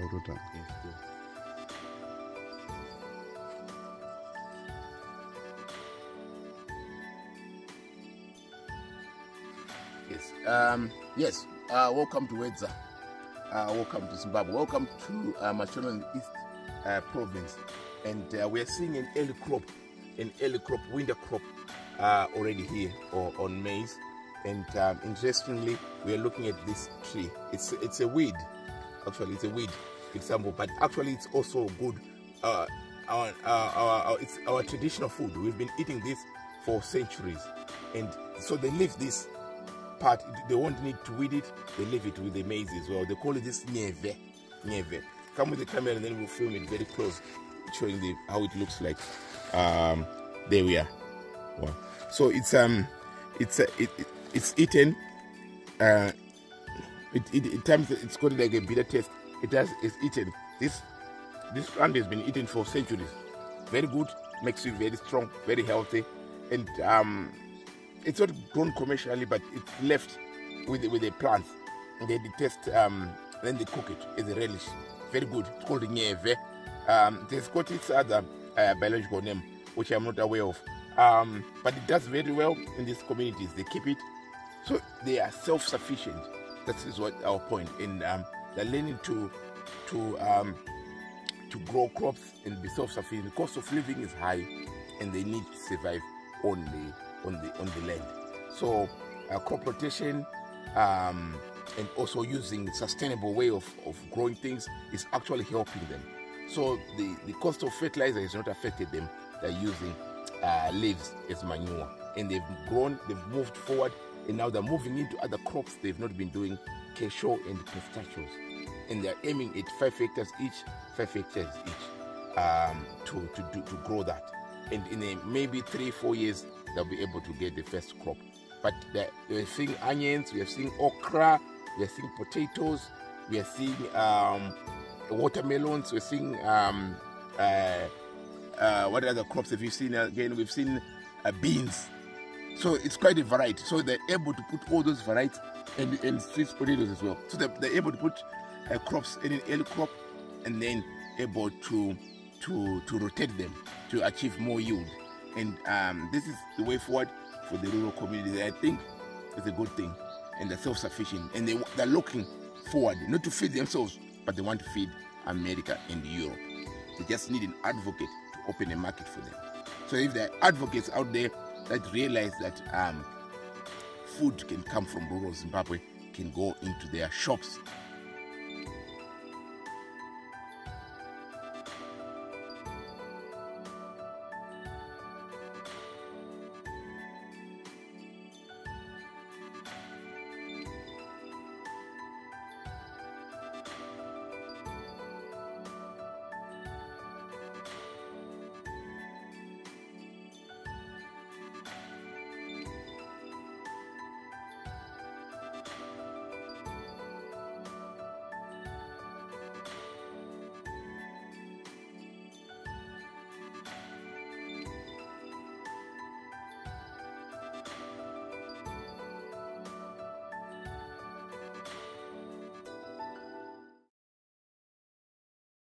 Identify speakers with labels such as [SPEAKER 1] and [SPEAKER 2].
[SPEAKER 1] Yes. Yes. Um, yes. Uh, welcome to Wedza. Uh, welcome to Zimbabwe. Welcome to uh, Mashonaland East uh, Province. And uh, we are seeing an early crop, an early crop, winter crop uh, already here or on maize. And um, interestingly, we are looking at this tree. It's it's a weed. Actually, it's a weed example, but actually, it's also good. Uh, our, our, our, our, it's our traditional food. We've been eating this for centuries, and so they leave this part. They won't need to weed it. They leave it with the maize as well. They call it this neve, neve. Come with the camera, and then we'll film it very close, showing the how it looks like. Um, there we are. Wow. So it's um, it's uh, it, it it's eaten. Uh, it, it, it times it's got like a bitter taste. It has it's eaten. This this plant has been eaten for centuries. Very good, makes you very strong, very healthy, and um, it's not grown commercially, but it's left with with the plants. And they test, um, then they cook it as a relish. Very good. It's called nyeve. Um, there's got its other uh, biological name, which I'm not aware of. Um, but it does very well in these communities. They keep it, so they are self-sufficient. That is what our point. And um, they're learning to to um, to grow crops and be self-sufficient. The cost of living is high, and they need to survive on the on the on the land. So uh, crop rotation um, and also using sustainable way of, of growing things is actually helping them. So the, the cost of fertilizer has not affected them. They're using uh, leaves as manure, and they've grown, they've moved forward, and now they're moving into other crops they've not been doing, cashew and pistachios, and they're aiming at five hectares each, five hectares each, um, to to do, to grow that, and in a, maybe three four years they'll be able to get the first crop. But we're seeing onions, we are seeing okra, we are seeing potatoes, we are seeing um, watermelons, we're seeing um, uh, uh, what other crops have you seen again? We've seen uh, beans. So it's quite a variety. So they're able to put all those varieties and, and sweet potatoes as well. So they're, they're able to put uh, crops in an early crop and then able to to to rotate them to achieve more yield. And um, this is the way forward for the rural communities. I think it's a good thing, and they're self-sufficient, and they they're looking forward not to feed themselves, but they want to feed America and Europe. They just need an advocate to open a market for them. So if there are advocates out there that realize that um, food can come from rural Zimbabwe, can go into their shops